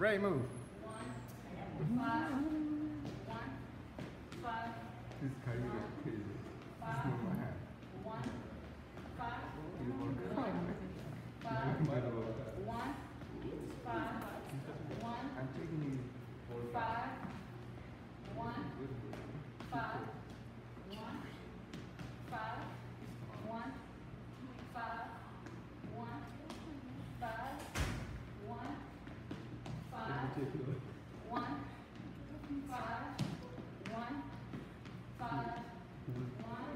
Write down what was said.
Ray, move. Five, one, five, This is crazy. This is not my hand. one, You want to cry? five, What about that? one, five, one, I'm taking you five, one, five, One, five, one, five, one.